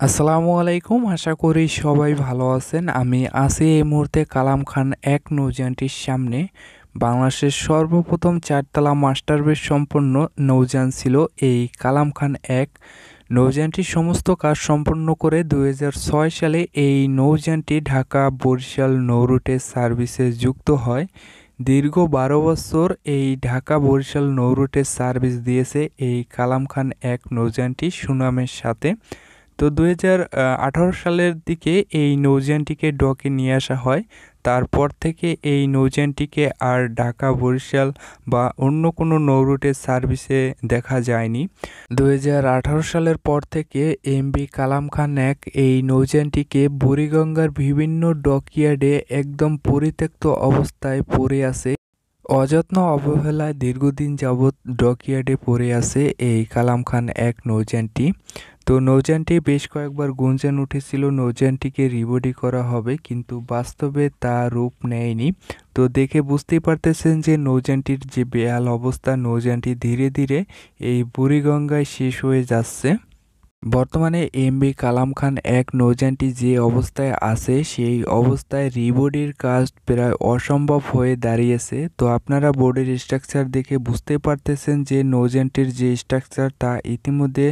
আসসালামু আলাইকুম, আশা করি সবাই ভালো আছেন। আমি আছি এই মুহূর্তে কালাম খান এক নৌযানটির সামনে। বাংলাদেশের সর্বপ্রথম চারতলা মাস্টার বেস সম্পন্ন নৌযান ছিল এই কালাম খান এক। নৌযানটির সমস্ত কাজ সম্পন্ন করে দু হাজার ছয় সালে এই নৌযানটি ঢাকা বরিশাল নৌরুটে সার্ভিসে যুক্ত হয়। দীর্ঘ বারো বছর এই ঢাকা বরিশাল নৌরুটে সার্ভিস দিয়েছে এই কালাম খান এক নৌযানটি সুনামের সাথে। তো দুই হাজার আঠারো সালের দিকে এই নৌযানটিকে ডকে নিয়ে আসা হয়। তারপর থেকে এই নৌযানটিকে আর ঢাকা, বরিশাল বা অন্য কোনো নৌরুটের সার্ভিসে দেখা যায়নি। দুহাজার আঠারো সালের পর থেকে এমবি কালাম খান এক এই নৌযানটিকে বুড়িগঙ্গার বিভিন্ন ডকইয়ার্ডে একদম পরিত্যক্ত অবস্থায় পড়ে আছে। অযত্ন অবহেলায় দীর্ঘদিন যাবৎ ডকইয়ার্ডে পড়ে আছে এই কালাম খান এক নৌযানটি। তো নৌযানটি বেশ কয়েকবার গুঞ্জন উঠেছিল, নৌযানটিকে রিবডি করা হবে, কিন্তু বাস্তবে তা রূপ নেয়নি। তো দেখে বুঝতেই পারতেছেন যে নৌযানটির যে বেহাল অবস্থা, নৌযানটি ধীরে ধীরে এই বুড়িগঙ্গায় শেষ হয়ে যাচ্ছে। বর্তমানে এমবি কালাম খান এক নৌযানটি যে অবস্থায় আছে, সেই অবস্থায় রিবোর্ডের কাজ প্রায় অসম্ভব হয়ে দাঁড়িয়েছে। তো আপনারা বোর্ডের স্ট্রাকচার দেখে বুঝতে পারতেছেন যে নৌযানটির যে স্ট্রাকচার, তা ইতিমধ্যে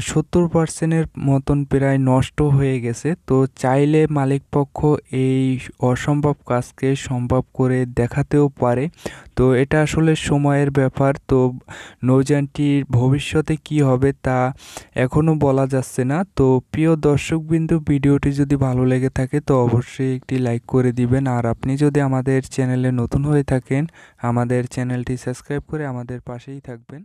সত্তর পার্সেন্টের মতন প্রায় নষ্ট হয়ে গেছে। তো চাইলে মালিকপক্ষ এই অসম্ভব কাজকে সম্ভব করে দেখাতেও পারে। তো এটা আসলে সময়ের ব্যাপার। তো নৌযানটির ভবিষ্যতে কি হবে তা এখনও বলা যাচ্ছে না। তো প্রিয় দর্শকবিন্দু, ভিডিওটি যদি ভালো লেগে থাকে তো অবশ্যই একটি লাইক করে দিবেন। আর আপনি যদি আমাদের চ্যানেলে নতুন হয়ে থাকেন, আমাদের চ্যানেলটি সাবস্ক্রাইব করে আমাদের পাশেই থাকবেন।